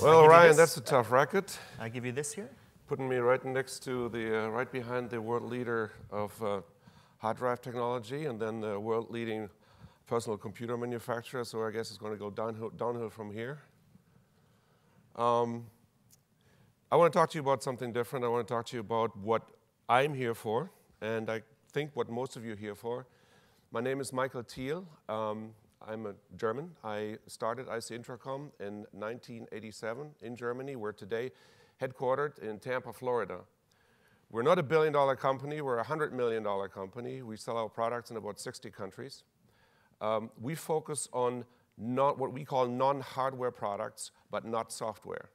Well, Ryan, that's a tough racket. I give you this here. Putting me right next to the, uh, right behind the world leader of uh, hard drive technology and then the world leading personal computer manufacturer. So I guess it's going to go downhill, downhill from here. Um, I want to talk to you about something different. I want to talk to you about what I'm here for, and I think what most of you are here for. My name is Michael Thiel. Um, I'm a German. I started IC Intracom in 1987 in Germany. We're today headquartered in Tampa, Florida. We're not a billion dollar company, we're a $100 million company. We sell our products in about 60 countries. Um, we focus on not what we call non hardware products, but not software.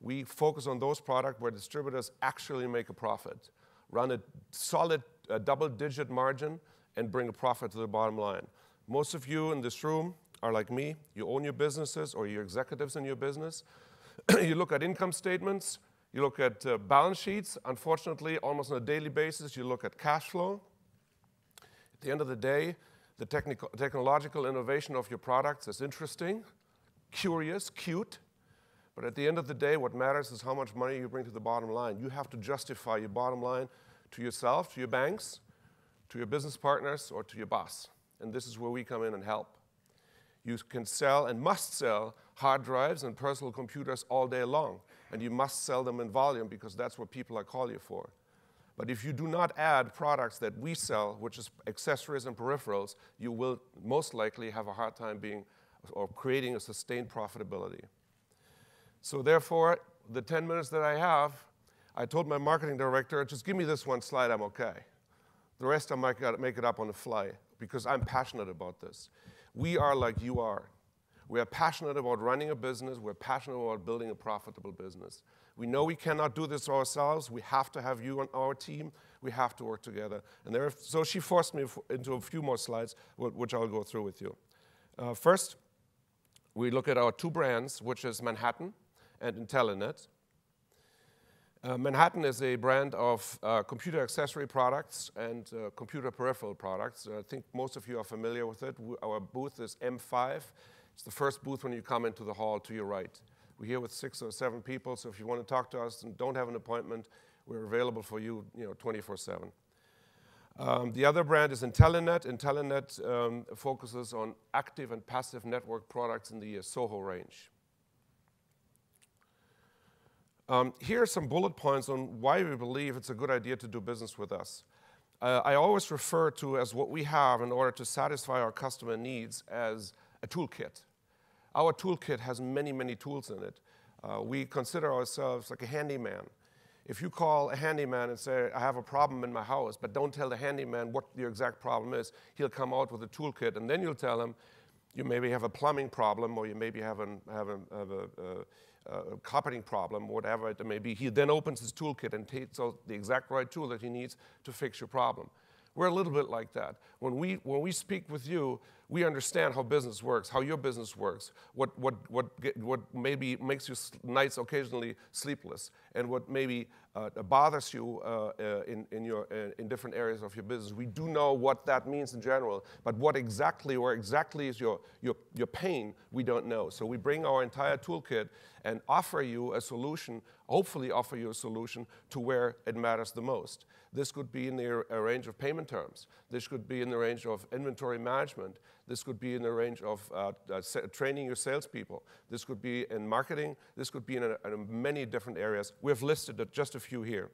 We focus on those products where distributors actually make a profit, run a solid uh, double digit margin, and bring a profit to the bottom line. Most of you in this room are like me. You own your businesses or you're executives in your business. you look at income statements, you look at uh, balance sheets. Unfortunately, almost on a daily basis, you look at cash flow. At the end of the day, the technical, technological innovation of your products is interesting, curious, cute, but at the end of the day, what matters is how much money you bring to the bottom line. You have to justify your bottom line to yourself, to your banks, to your business partners, or to your boss. And this is where we come in and help. You can sell and must sell hard drives and personal computers all day long, and you must sell them in volume because that's what people are calling you for. But if you do not add products that we sell, which is accessories and peripherals, you will most likely have a hard time being or creating a sustained profitability. So therefore, the 10 minutes that I have, I told my marketing director, just give me this one slide, I'm okay. The rest I might make it up on the fly because I'm passionate about this. We are like you are. We are passionate about running a business. We're passionate about building a profitable business. We know we cannot do this ourselves. We have to have you on our team. We have to work together. And there, so she forced me into a few more slides, which I'll go through with you. Uh, first, we look at our two brands, which is Manhattan and Intellinet. Uh, Manhattan is a brand of uh, computer accessory products and uh, computer peripheral products. I think most of you are familiar with it. We, our booth is M5. It's the first booth when you come into the hall to your right. We're here with six or seven people, so if you want to talk to us and don't have an appointment, we're available for you, you know, 24/7. Um, the other brand is Intellinet. Intellinet um, focuses on active and passive network products in the Soho range. Um, here are some bullet points on why we believe it's a good idea to do business with us. Uh, I always refer to as what we have in order to satisfy our customer needs as a toolkit. Our toolkit has many, many tools in it. Uh, we consider ourselves like a handyman. If you call a handyman and say, I have a problem in my house, but don't tell the handyman what your exact problem is, he'll come out with a toolkit, and then you'll tell him, you maybe have a plumbing problem, or you maybe have, an, have, a, have a, a, a, carpeting problem, whatever it may be. He then opens his toolkit and takes out the exact right tool that he needs to fix your problem. We're a little bit like that. When we, when we speak with you, we understand how business works, how your business works, what, what, what, what maybe makes you nights occasionally sleepless, and what maybe uh, bothers you uh, uh, in, in, your, uh, in different areas of your business. We do know what that means in general, but what exactly or exactly is your, your, your pain, we don't know. So we bring our entire toolkit and offer you a solution, hopefully offer you a solution to where it matters the most. This could be in the range of payment terms. This could be in the range of inventory management. This could be in the range of uh, uh, training your salespeople. This could be in marketing. This could be in, a, in many different areas. We have listed just a few here.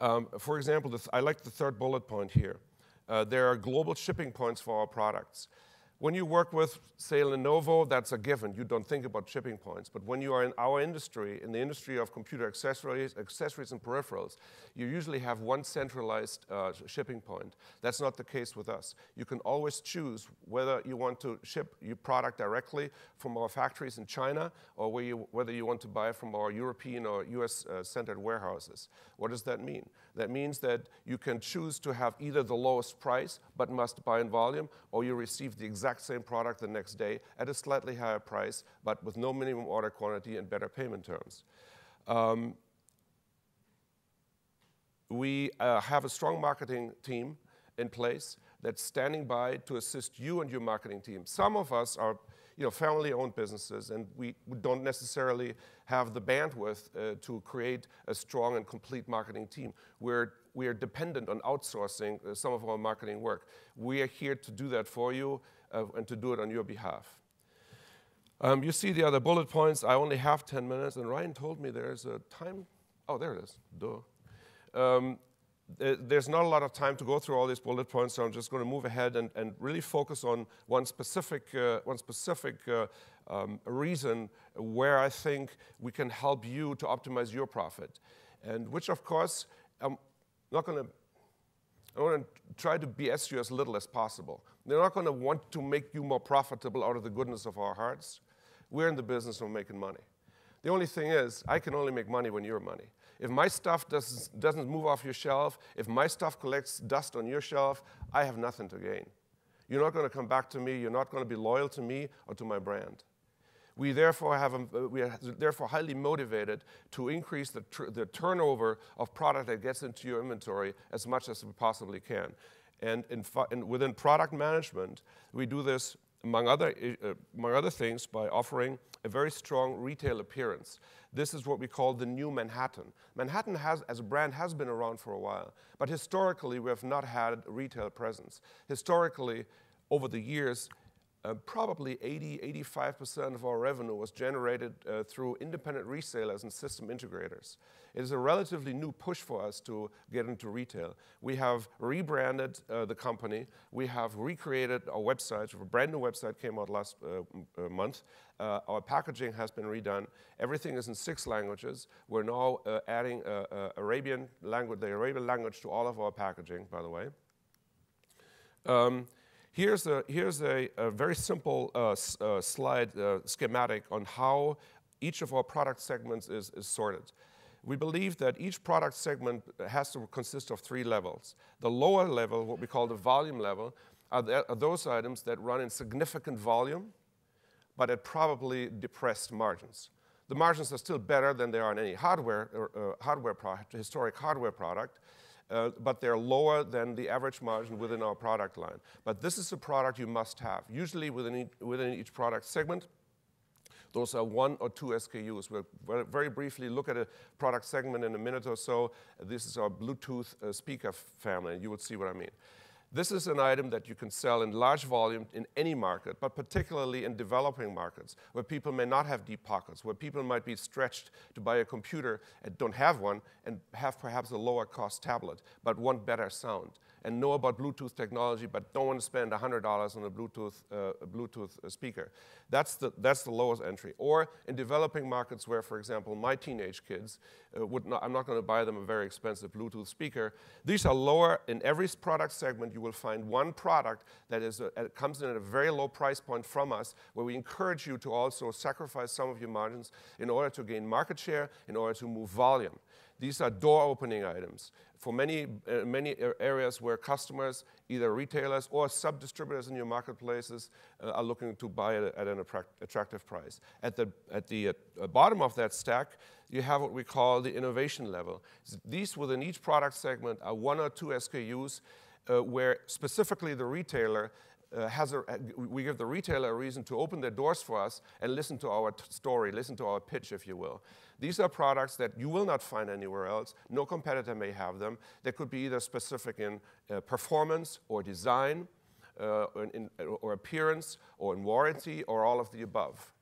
Um, for example, I like the third bullet point here. Uh, there are global shipping points for our products. When you work with, say, Lenovo, that's a given. You don't think about shipping points. But when you are in our industry, in the industry of computer accessories, accessories and peripherals, you usually have one centralized uh, shipping point. That's not the case with us. You can always choose whether you want to ship your product directly from our factories in China or you, whether you want to buy from our European or US-centered uh, warehouses. What does that mean? That means that you can choose to have either the lowest price, but must buy in volume, or you receive the exact exact same product the next day at a slightly higher price, but with no minimum order quantity and better payment terms. Um, we uh, have a strong marketing team in place that's standing by to assist you and your marketing team. Some of us are you know, family-owned businesses, and we don't necessarily have the bandwidth uh, to create a strong and complete marketing team. We're, we are dependent on outsourcing uh, some of our marketing work. We are here to do that for you uh, and to do it on your behalf. Um, you see the other bullet points. I only have 10 minutes, and Ryan told me there's a time. Oh, there it is. Duh. Um, there's not a lot of time to go through all these bullet points, so I'm just going to move ahead and, and really focus on one specific, uh, one specific uh, um, reason where I think we can help you to optimize your profit. And which, of course, I'm not going to, I want to try to BS you as little as possible. They're not going to want to make you more profitable out of the goodness of our hearts. We're in the business of making money. The only thing is, I can only make money when you're money. If my stuff doesn't, doesn't move off your shelf, if my stuff collects dust on your shelf, I have nothing to gain. You're not going to come back to me. You're not going to be loyal to me or to my brand. We therefore, have, we are therefore highly motivated to increase the, the turnover of product that gets into your inventory as much as we possibly can. And in, in, within product management, we do this among other, uh, among other things by offering a very strong retail appearance. This is what we call the new Manhattan. Manhattan has, as a brand has been around for a while, but historically we have not had retail presence. Historically, over the years, uh, probably 80, 85% of our revenue was generated uh, through independent resellers and system integrators. It is a relatively new push for us to get into retail. We have rebranded uh, the company. We have recreated our website. A brand new website came out last uh, uh, month. Our packaging has been redone. Everything is in six languages. We're now adding Arabian language, the Arabian language to all of our packaging, by the way. Um, Here's a, here's a, a very simple uh, uh, slide uh, schematic on how each of our product segments is, is sorted. We believe that each product segment has to consist of three levels. The lower level, what we call the volume level, are, are those items that run in significant volume, but at probably depressed margins. The margins are still better than they are in any hardware, uh, hardware product, historic hardware product, uh, but they're lower than the average margin within our product line. But this is a product you must have. Usually within each, within each product segment, those are one or two SKUs. We'll very briefly look at a product segment in a minute or so. This is our Bluetooth uh, speaker family, and you will see what I mean. This is an item that you can sell in large volume in any market, but particularly in developing markets where people may not have deep pockets, where people might be stretched to buy a computer and don't have one and have perhaps a lower cost tablet, but want better sound and know about Bluetooth technology, but don't want to spend $100 on a Bluetooth, uh, Bluetooth uh, speaker. That's the, that's the lowest entry. Or in developing markets where, for example, my teenage kids, uh, would not, I'm not going to buy them a very expensive Bluetooth speaker. These are lower. In every product segment, you will find one product that is a, uh, comes in at a very low price point from us, where we encourage you to also sacrifice some of your margins in order to gain market share, in order to move volume. These are door opening items for many, uh, many areas where customers, either retailers or sub-distributors in your marketplaces, uh, are looking to buy it at an attractive price. At the, at the uh, bottom of that stack, you have what we call the innovation level. These within each product segment are one or two SKUs uh, where specifically the retailer uh, has a, we give the retailer a reason to open their doors for us and listen to our story, listen to our pitch, if you will. These are products that you will not find anywhere else. No competitor may have them. They could be either specific in uh, performance or design, uh, or, in, or appearance, or in warranty, or all of the above.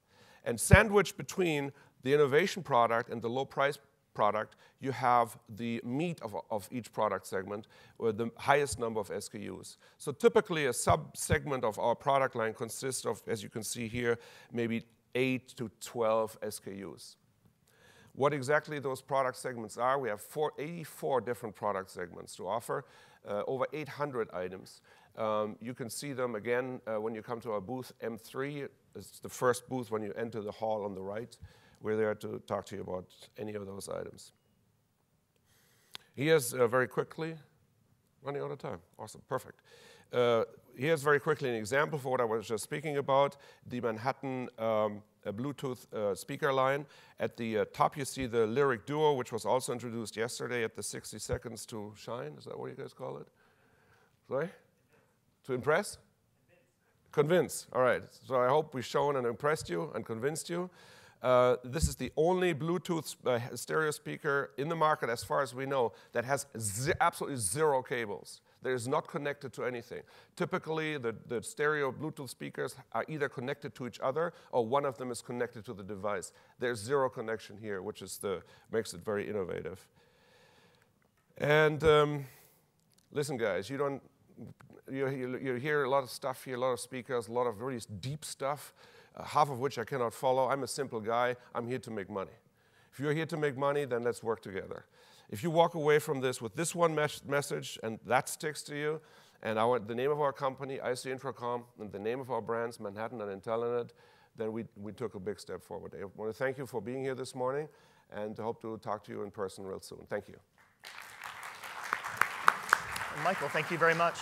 And sandwiched between the innovation product and the low price product, you have the meat of, of each product segment with the highest number of SKUs. So typically a sub-segment of our product line consists of, as you can see here, maybe 8 to 12 SKUs. What exactly those product segments are, we have four, 84 different product segments to offer, uh, over 800 items. Um, you can see them again uh, when you come to our booth M3. It's the first booth when you enter the hall on the right. We're there to talk to you about any of those items. Here's uh, very quickly, running out of time. Awesome, perfect. Uh, here's very quickly an example for what I was just speaking about, the Manhattan um, Bluetooth uh, speaker line. At the uh, top you see the Lyric Duo, which was also introduced yesterday at the 60 Seconds to Shine. Is that what you guys call it? Sorry? To impress? Convince. All right. So I hope we've shown and impressed you and convinced you. Uh, this is the only Bluetooth uh, stereo speaker in the market, as far as we know, that has absolutely zero cables. That is not connected to anything. Typically, the, the stereo Bluetooth speakers are either connected to each other or one of them is connected to the device. There's zero connection here, which is the, makes it very innovative. And um, listen, guys, you don't you, you, you, hear a lot of stuff here, a lot of speakers, a lot of really deep stuff, half of which I cannot follow. I'm a simple guy. I'm here to make money. If you're here to make money, then let's work together. If you walk away from this with this one mes message and that sticks to you, and our, the name of our company, IC Intracom, and the name of our brands, Manhattan and Intellinet, then we, we took a big step forward. I want to thank you for being here this morning and hope to talk to you in person real soon. Thank you. Michael, thank you very much.